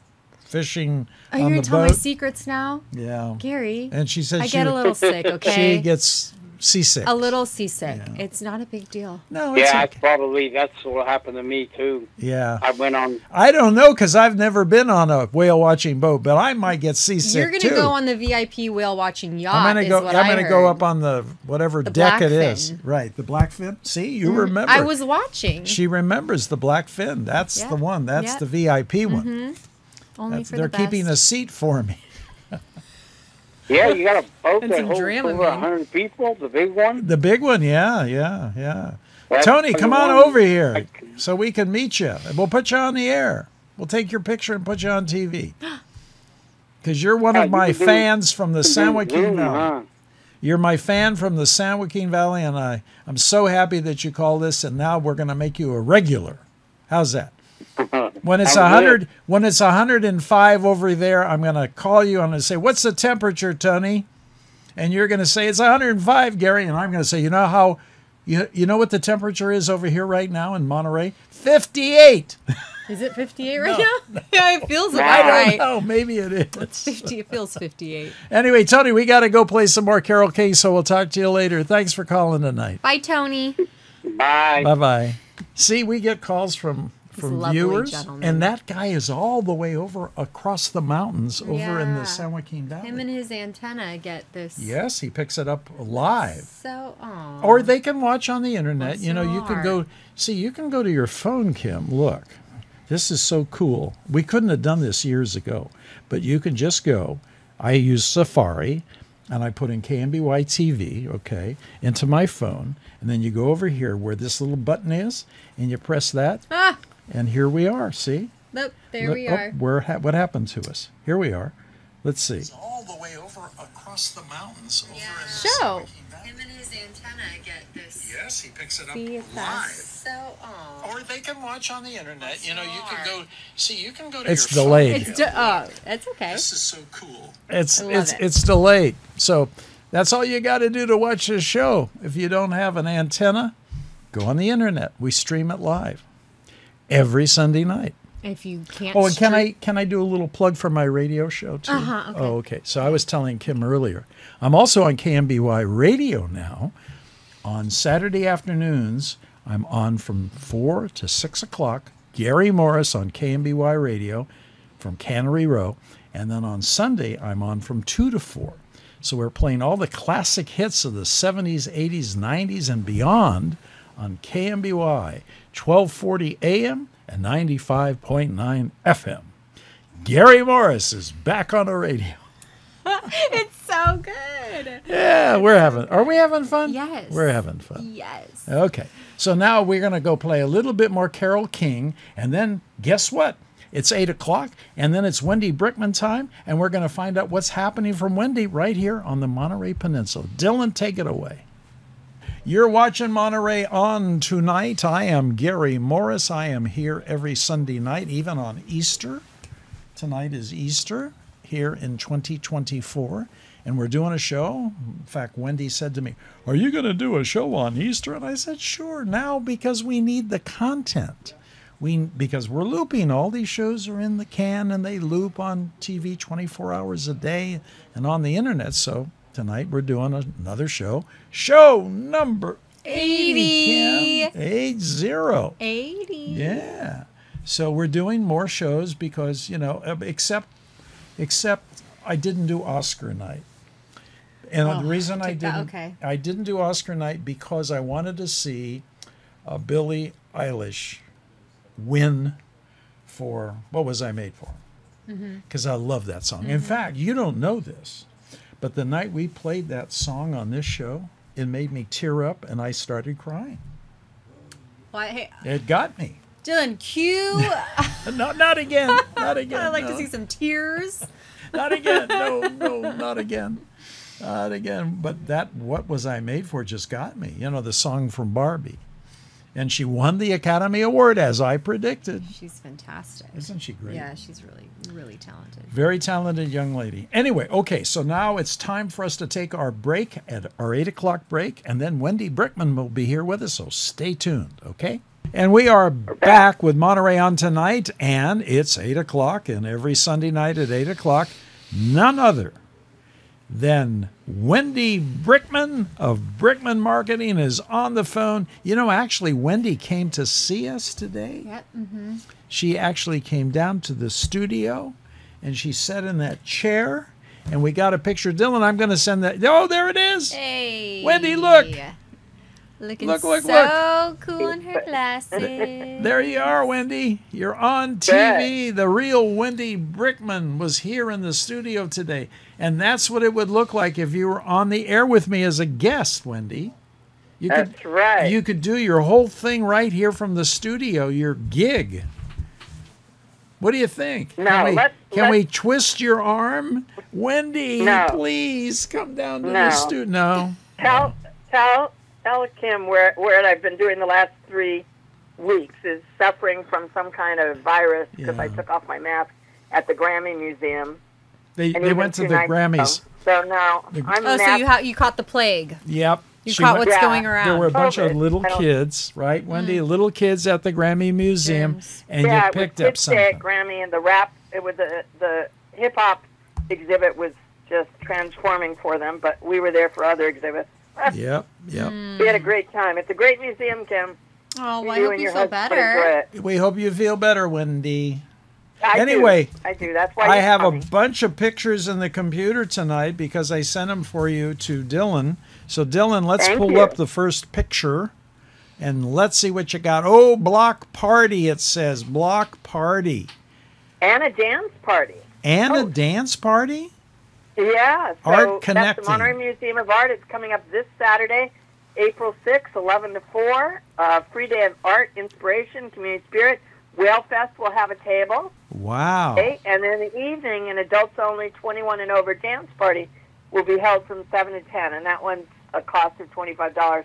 fishing Are you on gonna the tell my secrets now, yeah. Gary? And she says I she, get a little sick. Okay, she gets seasick. a little seasick. Yeah. It's not a big deal. No, it's Yeah, okay. it's probably that's what happened to me too. yeah. I went on. I don't know because I've never been on a whale watching boat, but I might get seasick You're gonna too. go on the VIP whale watching yacht. I'm gonna go. I'm I gonna go up on the whatever deck it is. Blackfin. Right, the blackfin. See, you mm-hmm. remember. I was watching. She remembers the blackfin. That's Yeah, the one. That's yeah. the VIP one. Mm-hmm. Only That's, for they're the best. keeping a seat for me. Yeah, you got a boat And that some holds Dramamine. over a eh? hundred people, the big one. The big one, yeah, yeah, yeah. That's Tony, come on over here I- so we can meet you. We'll put you on the air. We'll take your picture and put you on TV. Because you're one Yeah, of you my can do- fans from the San Joaquin Valley. huh? You're my fan from the San Joaquin Valley, and I, I'm so happy that you called this. And now we're going to make you a regular. How's that? When it's a hundred, good. when it's a hundred and five over there, I'm going to call you. I'm going to say, "What's the temperature, Tony?" And you're going to say, "It's 105, Gary." And I'm going to say, "You know how, you you know what the temperature is over here right now in Monterey? 58." Is it 58 right now? yeah, it feels I about I don't right. know. Maybe it is. 50. It feels 58. Anyway, Tony, we got to go play some more Carole King, so we'll talk to you later. Thanks for calling tonight. Bye, Tony. Bye. Bye bye. See, we get calls from a from viewers, gentleman. and that guy is all the way over across the mountains over in the San Joaquin Valley. Him and his antenna get this. yes, he picks it up live. So, aw. Or they can watch on the internet. You know, you can go see. You can go to your phone, Kim. Look, this is so cool. We couldn't have done this years ago, but you can just go. I use Safari, and I put in KMBY TV, okay, into my phone, and then you go over here where this little button is, and you press that, Ah, and here we are. See? nope, there Look- we oh, are. where ha- what happened to us? Here we are. Let's see. All the way over across the mountains. Over in the Show. San Joaquin Valley. Him and his antenna get this. Yes, he picks it up See if live. so, aw. Or they can watch on the internet. You know, you can go see. You can go to. It's your delayed. phone. It's, de- oh, that's okay. This is so cool. It's I love it's it. it's delayed. So that's all you got to do to watch this show. If you don't have an antenna, go on the internet. We stream it live every Sunday night. If you can't. Oh, and can I can I do a little plug for my radio show too? Uh-huh, okay. Oh, okay. So I was telling Kim earlier, I'm also on KMBY Radio now. On Saturday afternoons, I'm on from four to six o'clock. Gary Morris on KMBY Radio from Cannery Row, and then on Sunday I'm on from two to four. So we're playing all the classic hits of the 70s, 80s, 90s, and beyond on KMBY, 1240 AM and 95.9 FM. Gary Morris is back on the radio. It's so good. Yeah, we're having. Are we having fun? Yes. We're having fun. Yes. Okay. So now we're going to go play a little bit more Carole King, and then guess what? It's eight o'clock, and then it's Wendy Brickman time, and we're going to find out what's happening from Wendy right here on the Monterey Peninsula. Dylan, take it away. You're watching Monterey on tonight. I am Gary Morris. I am here every Sunday night, even on Easter. Tonight is Easter here in 2024, and we're doing a show. In fact, Wendy said to me, Are you going to do a show on Easter? And I said, Sure, now because we need the content. We, because we're looping. All these shows are in the can and they loop on TV 24 hours a day and on the internet. So tonight we're doing another show. Show number 80. 80. Kim. Eight zero. 80. Yeah. So we're doing more shows because, you know, uh, except except I didn't do Oscar night. And Oh, the reason I that, didn't okay. I didn't do Oscar night because I wanted to see uh, Billie Eilish win for what was I made for? Mm-hmm. Because I love that song. In fact, you don't know this, but the night we played that song on this show, it made me tear up and I started crying. Well, hey, It got me. Dylan, cue. No, not again. Not again. I'd like no. to see some tears. Not again. No, no, not again. Not again. But that "What Was I Made For" just got me. You know the song from Barbie, and she won the Academy Award as I predicted. She's fantastic. Isn't she great? Yeah, she's really, really talented. Very talented young lady. Anyway, okay, so now it's time for us to take our break at our eight o'clock break, and then Wendy Brickman will be here with us. So stay tuned. Okay. And we are back with Monterey on tonight, and it's 8 o'clock, and every Sunday night at 8 o'clock, none other than Wendy Brickman of Brickman Marketing is on the phone. You know, actually, Wendy came to see us today. Yep. Mm-hmm. She actually came down to the studio and she sat in that chair, and we got a picture. Dylan, I'm going to send that. Oh, there it is. Hey. Wendy, look. Looking Look, look, so cool in her glasses. There you are, Wendy. You're on TV. The real Wendy Brickman was here in the studio today. And that's what it would look like if you were on the air with me as a guest, Wendy. You That's could, right. You could do your whole thing right here from the studio, your gig. What do you think? No, can we, let's- can let's- we twist your arm? Wendy, No. please come down to the studio. No. tell tell tell Kim where where I've been doing the last three weeks is suffering from some kind of virus because I took off my mask at the Grammy Museum. They, they went to the nights ago. Grammys. So now The- I'm Oh, so you ha- you caught the plague. Yep. You She caught went- what's Yeah. going around. There were a bunch of little kids, right, Wendy? Hmm. Little kids at the Grammy Museum, Germs. and yeah, you it was picked up Kids Day at. Grammy and the rap. It was the the hip hop exhibit was just transforming for them, but we were there for other exhibits. Yep, yep. We had a great time. It's a great museum, Kim. Oh, well, I you hope you feel better. enjoy it. We hope you feel better, Wendy. I do. Anyway, I do. That's why I have a bunch of pictures in the computer tonight because I sent them for you to Dylan. So, Dylan, let's Thank pull you. up the first picture and let's see what you got. Oh, block party, it says. Block party. and a dance party. And a Oh. dance party? Yeah, so Art Connecting. the Monterey Museum of Art. It's coming up this Saturday, April 6th, 11 to 4. Uh, free day of art, inspiration, community spirit. Whale Fest will have a table. Wow. Okay? And then the evening, an adults only 21 and over dance party will be held from 7 to 10. And that one's a cost of $25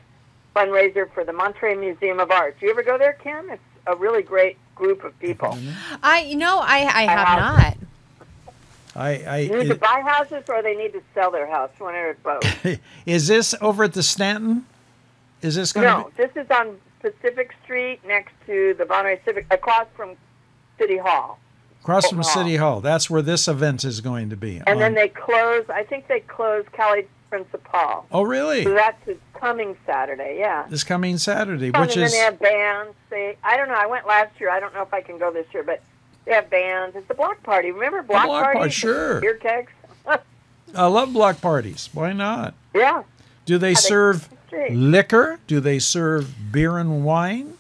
fundraiser for the Monterey Museum of Art. Do you ever go there, Kim? It's a really great group of people. I, you know, I, I have have- not. I, I, They need to buy houses or they need to sell their house, one or both. is this over at the Stanton? Is this going to No, this is on Pacific Street next to the Monterey Civic, across from City Hall. across from Hall. City Hall? That's where this event is going to be. And then they close, I think they close Calle Principal. oh, really? So that's this coming Saturday, yeah. This coming Saturday, Fun, which and is then they have bands. They, I don't know, I went last year. I don't know if I can go this year, but they have bands. It's a block party. Remember block, block party? party, sure. Beer kegs. I love block parties. Why not? yeah. Do they serve. Liquor? Do they serve beer and wine?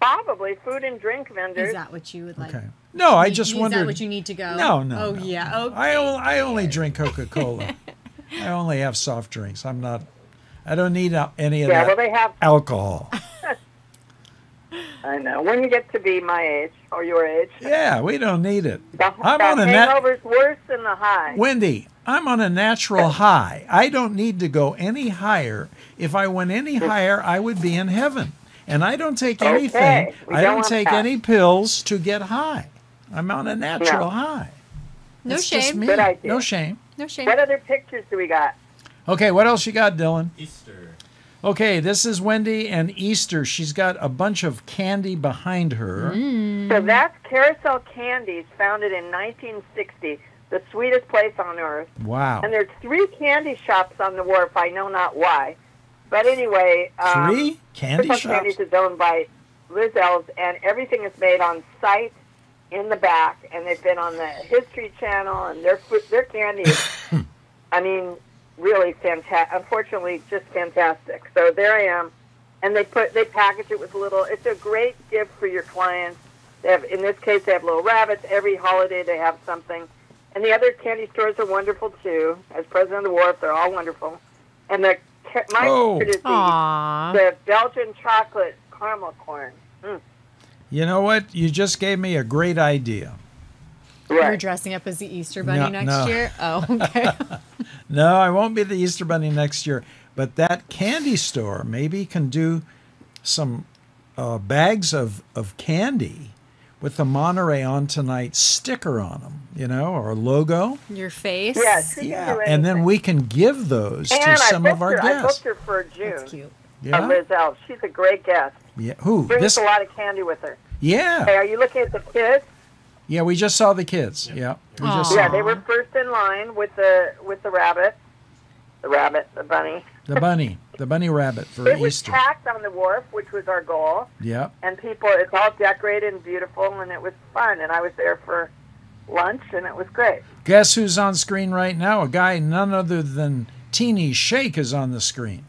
Probably food and drink vendors. Is that what you would like? Okay. No, I Is- just is that what you need to go? No, no. Oh no. yeah. Okay. I only, I only drink Coca Cola. I only have soft drinks. I'm not. I don't need uh, any of yeah, well, that they have, alcohol. I know. When you get to be my age or your age, Yeah, we don't need it. the, I'm the on a nat- hangover's worse than the high. Wendy, I'm on a natural high. I don't need to go any higher. If I went any higher, I would be in heaven. And I don't take Okay, anything. we I don't don't take that. any pills to get high. I'm on a natural No. high. no It's just shame. me. Good idea. No shame. No shame. What other pictures do we got? Okay, what else you got, Dylan? Easter. Okay, this is Wendy and Easter. She's got a bunch of candy behind her. So that's Carousel Candies, founded in 1960, the sweetest place on earth. Wow. And there's three candy shops on the wharf. I know not why, but anyway, um, Three candy Carousel shops? Candies is owned by Liz Elves, and everything is made on site in the back. And they've been on the History Channel, and their their candy is, I mean, really fantastic. Unfortunately, just fantastic. So there I am, and they put they package it with a little. It's a great gift for your clients. They have, in this case, they have little rabbits. Every holiday they have something, and the other candy stores are wonderful too. As president of the wharf, they're all wonderful. And the my Oh. favorite is the, Aww. the Belgian chocolate caramel corn. Mm, You know what? You just gave me a great idea. You're dressing up as the Easter Bunny No, next no. year. Oh, okay. No, I won't be the Easter Bunny next year. But that candy store maybe can do some uh, bags of, of candy with the Monterey on tonight sticker on them, you know, or logo. Your face. Yes. Yeah, and then we can give those And to I some of our her, I guests. booked her for June. That's cute. Uh, Yeah. Liz Elves. She's a great guest. Yeah. Who? Brings This? a lot of candy with her. Yeah. Hey, Yeah. are you looking at the kids? Yeah. We just saw the kids. Yeah. We just Aw. Yeah, they were first in line with the with the rabbit, the rabbit, the bunny. the bunny, the bunny rabbit for It was packed on the wharf, which was our goal, Yeah. and people. It's all decorated and beautiful, and it was fun. And I was there for lunch, and it was great. Guess who's on screen right now? A guy none other than Teeny Shake is on the screen.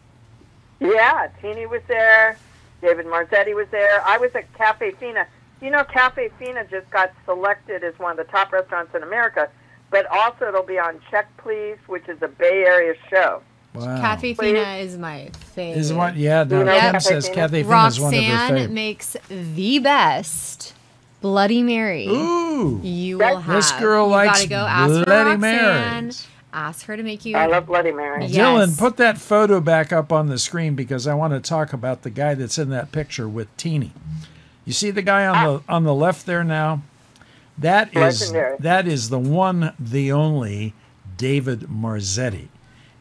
Yeah, Teeny was there. David Marzetti was there. I was at Cafe Fina. You know, Cafe Fina just got selected as one of the top restaurants in America, but also it'll be on Check Please, which is a Bay Area show. Wow. Cafe Please. Fina is my favorite. Is what? Yeah. No, You know Kim Cafe Fina? Kathy Finn is one of her Roxanne favorites. makes the best Bloody Mary. Ooh. You That- will have. This girl you likes gotta go ask Bloody Mary. Ask her to make you. I love Bloody Mary. Yeah. Dylan, put that photo back up on the screen because I want to talk about the guy that's in that picture with Teeny. You see the guy on the on the left there now? That is Legendary. that is the one, the only David Marzetti.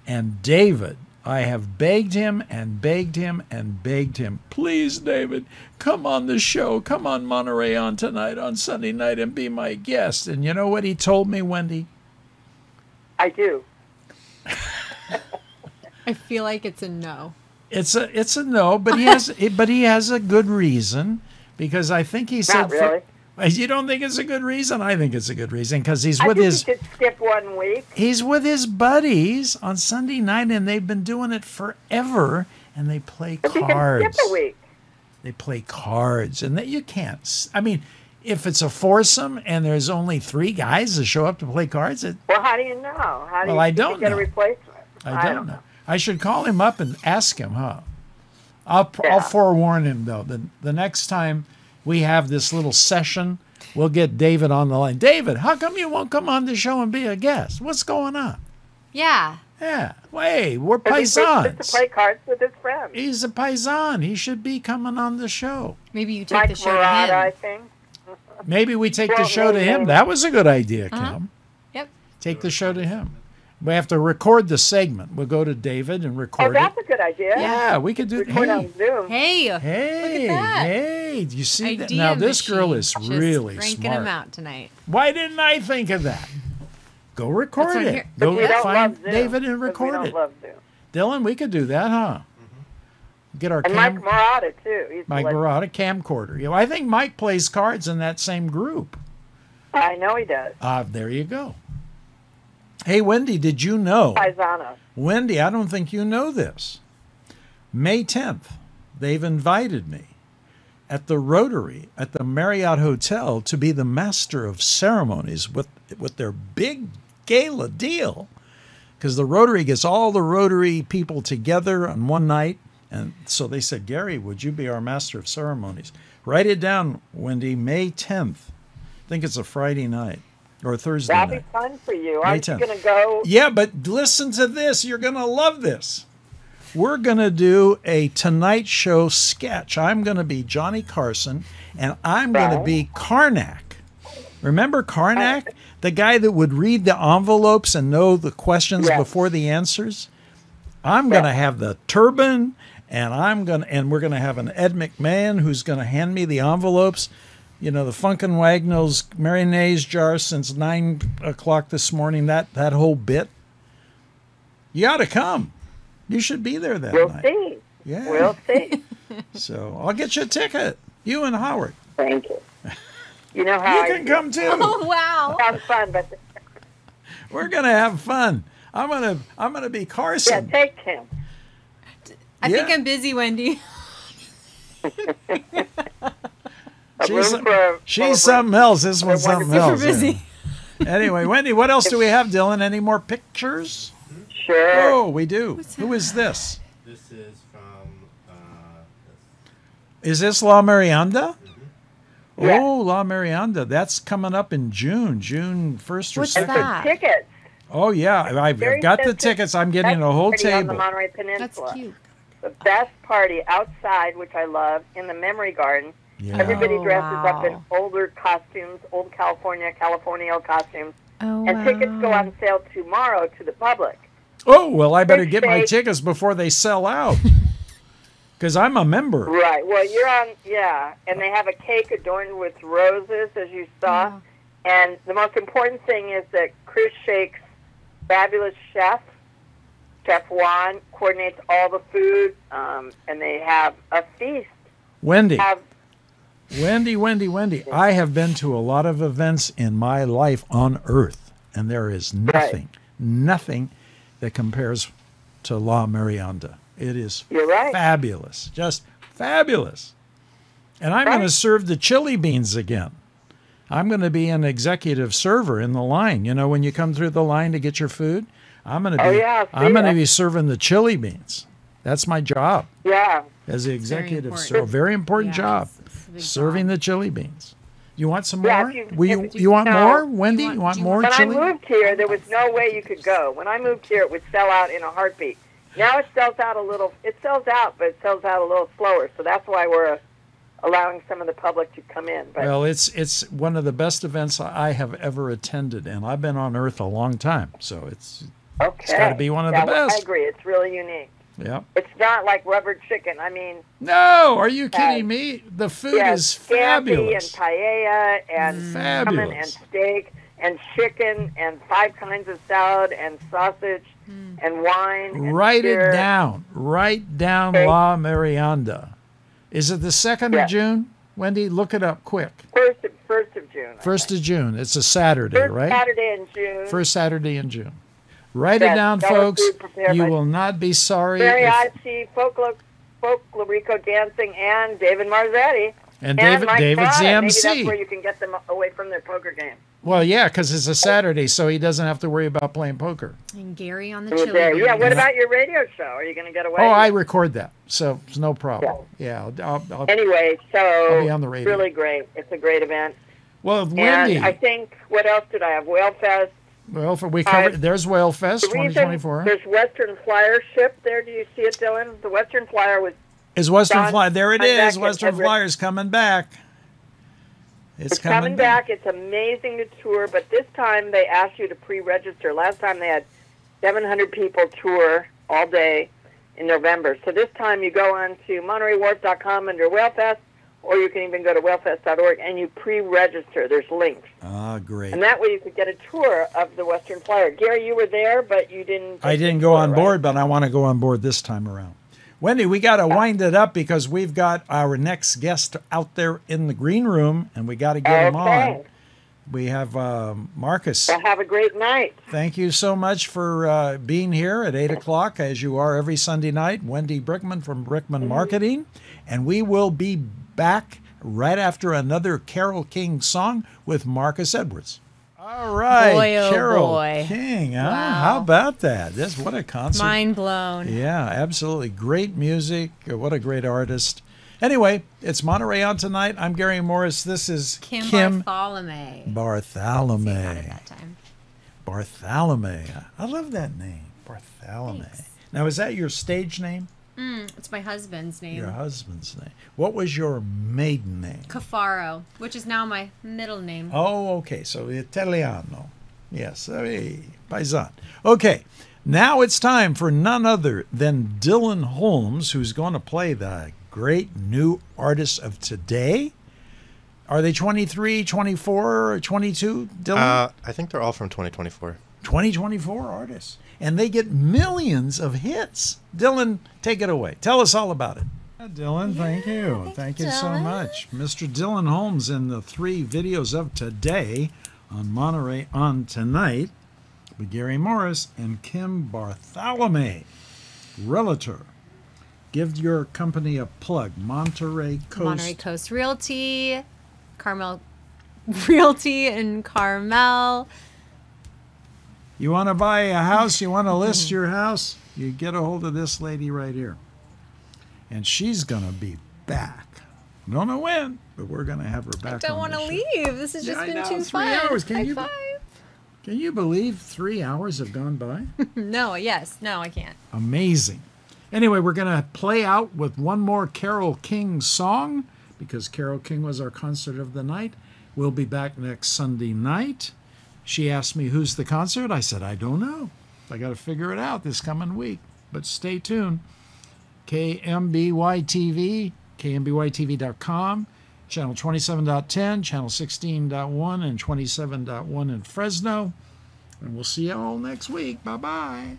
And David, I have begged him and begged him and begged him, please, David, come on the show. Come on Monterey on tonight on Sunday night and be my guest. And you know what he told me, Wendy? I do. I feel like it's a no. It's a it's a no, but he has but he has a good reason because I think he said really. for, you don't think it's a good reason. I think it's a good reason because he's I with think his you could skip one week. he's with his buddies on Sunday night and they've been doing it forever and they play If you cards. skip a week. They play cards and that you can't. I mean, if it's a foursome and there's only three guys that show up to play cards, it, Well, how do you know? How do Well, you, I don't get know. a replacement? I don't, know. I should call him up and ask him, huh? I'll I'll forewarn him though. The the next time we have this little session, we'll get David on the line. David, how come you won't come on the show and be a guest? What's going on? Yeah. Yeah, wait, we're Because he's paisans. to play cards with his friends. He's a paisan. He should be coming on the show. Maybe you take Mike the show Murata, to I him. think. Maybe we take the Well, show to him. That was a good idea, Kim. Uh-huh. Yep. Take the show to him. We have to record the segment. We'll go to David and record. Oh, that's it. a good idea. Yeah, we could do. Record Hey, on Zoom. Hey. Hey, that. hey, do you see that? Now this girl is really cranking smart. them out tonight. Why didn't I think of that? Go record it. here- Go find David and 'cause we record it. love Zoom. Dylan, we could do that, huh? Get our And Mike cam, Murata, too. He's Mike like- Barada camcorder. You know, I think Mike plays cards in that same group. I know he does. Ah, there you go. Hey, Wendy, did you know? Paisano. Wendy, I don't think you know this. May 10th, they've invited me at the Rotary at the Marriott Hotel to be the master of ceremonies with with their big gala deal. Because the Rotary gets all the Rotary people together on one night. And so they said, Gary, would you be our master of ceremonies? Write it down, Wendy, May 10th. I think it's a Friday night or Thursday That'd night. be fun for you. Aren't you going to go? Yeah, but listen to this. You're going to love this. We're going to do a Tonight Show sketch. I'm going to be Johnny Carson, and I'm going to be Carnac. Remember Carnac? The guy that would read the envelopes and know the questions Yes. before the answers? I'm going to have the turban, and I'm going to, and we're going to have an Ed McMahon who's going to hand me the envelopes. You know, the Funk & Wagnalls mayonnaise jar since nine o'clock this morning. That that whole bit. You ought to come. You should be there that We'll night. see. Yeah. We'll see. So I'll get you a ticket. You and Howard. Thank you. You know how You I can come too. Oh wow. Have fun, but We're gonna have fun. I'm gonna I'm gonna be Carson. yeah, take him. I think I'm busy, Wendy. A She's, room for a- for she's something else. This one's something else. Yeah. busy. Anyway, Wendy, what else do we have, Dylan? Any more pictures? Sure. Oh, we do. Who is this? This is from. Uh, Is this La Merienda? Yeah. Oh, La Merienda. That's coming up in June, June 1st or What's 2nd. that? Tickets. Oh, yeah. I've Very got the tickets. I'm getting Best a whole party on the table. Monterey That's cute. The best party outside, which I love, in the Memory Garden. Yeah. Everybody Oh, dresses up in older costumes, old California, California costumes, Oh and tickets go on sale tomorrow to the public. Oh, well, I better Big get my tickets before they sell out. because I'm a member. Right. Well, you're on, yeah. And they have a cake adorned with roses, as you saw. And the most important thing is that Chris Shake's fabulous chef, Chef Juan, coordinates all the food, um, and they have a feast. Wendy, Have Wendy, Wendy, Wendy. I have been to a lot of events in my life on Earth, and there is nothing, nothing that compares to La Merienda. It is You're right. fabulous, just fabulous. And I'm going to serve the chili beans again. I'm going to be an executive server in the line. You know, when you come through the line to get your food, I'm going to oh, be Oh, yeah, I see I'm going to be serving the chili beans. That's my job yeah. as the executive important. server. Very important Yeah, job. It's- it's a big Serving the chili beans. You want some Yeah, more? if you- Will you, you- you want no. more, Wendy? want- You want do you more When chili? I moved here, there was no way you could go. When I moved here, it would sell out in a heartbeat. Now it sells out a little. It sells out, but it sells out a little slower. So that's why we're uh, allowing some of the public to come in. But Well, it's it's one of the best events I have ever attended, and I've been on Earth a long time, so it's okay, gotta be one of the best. I agree. It's really unique. Yeah. It's not like rubber chicken. I mean, No, are you Yeah. kidding me? The food yeah, is scampi and fabulous. paella and salmon and steak and chicken and five kinds of salad and sausage hmm. and wine. and Write beer. it down. Write down Okay. La Merienda. Is it the second Yeah. of June? Wendy, look it up quick. First of, first of June. I First think. of June. It's a Saturday, First right? Saturday in June. First Saturday in June. Write it down, folks. You will not be sorry. if- mariachi, folklore, folklorico dancing, and David Marzetti. and David, Mike David's the Prada. Maybe that's where you can get them away from their poker game. Well, yeah, because it's a Saturday, so he doesn't have to worry about playing poker. And Gary on the Over chili there. Yeah. What about your radio show? Are you going to get away? Oh, I record that, so it's no problem. Yeah. I'll, I'll, Anyway, so I'll be on the radio. really great. It's a great event. well, Wendy. And I think what else did I have? Whale Fest. Well, for, we covered. I- there's Whale Fest The 2024. there's Western Flyer ship there. Do you see it, Dylan? The Western Flyer was Is Western Flyer? There It is. Western Flyer's coming back. It's, It's coming back. It's amazing to tour, but this time they asked you to pre-register. Last time they had 700 people tour all day in November. So this time you go on to MontereyWharf.com under WhaleFest, or you can even go to whalefest.org and you pre-register. There's links, Ah, great. and that way you could get a tour of the Western Flyer. Gary, you were there, but you didn't. I didn't go tour, on right? board, but I want to go on board this time around. Wendy, we got to wind it up because we've got our next guest out there in the green room, and we got to get him on. We have um, Marcus. Well, have a great night. Thank you so much for uh, being here at 8 o'clock, as you are every Sunday night. Wendy Brickman from Brickman Marketing. And we will be back right after another Carole King song with Marcus Edwards. All right, Boy, oh Carol boy. King. Huh? Wow. How about that? This what a concert. Mind blown. Yeah, absolutely. Great music. What a great artist. Anyway, it's Monterey on tonight. I'm Gary Morris. This is Kim, Kim Bartholomay. Bartholomay. Bartholomay. I love that name, Bartholomay. Thanks. Now, is that your stage name? Mm, it's my husband's name. Your husband's name. What was your maiden name? Cafaro, which is now my middle name. Oh, okay. So Italiano. Yes, hey, paisan. Okay, now it's time for none other than Dylan Holmes, who's going to play the great new artist of today. Are they 23, 24, or 22, Dylan? Uh, I think they're all from 2024. 2024 artists. And they get millions of hits. Dylan, take it away. Tell us all about it. Dylan, thank you. thank Thank you, you so much. Mr. Dylan Holmes in the three videos of today on Monterey on Tonight with Gary Morris and Kim Bartholomay, realtor. Give your company a plug. Monterey Coast. Monterey Coast Realty, Carmel Realty in Carmel. You want to buy a house, you want to mm-hmm. list your house, you get a hold of this lady right here. And she's going to be back. Don't know when, but we're going to have her back. I Don't want to leave. This has Yeah, just I been know, too three fun. hours. Can High you- five. Can you believe three hours have gone by? No, yes, no, I can't. Amazing. Anyway, we're going to play out with one more Carole King song because Carole King was our concert of the night. We'll be back next Sunday night. She asked me, Who's the concert? I said, I don't know. I got to figure it out this coming week. But stay tuned. KMBY TV, KMBYTV.com, channel 27.10, channel 16.1, and 27.1 in Fresno. And we'll see you all next week. Bye bye.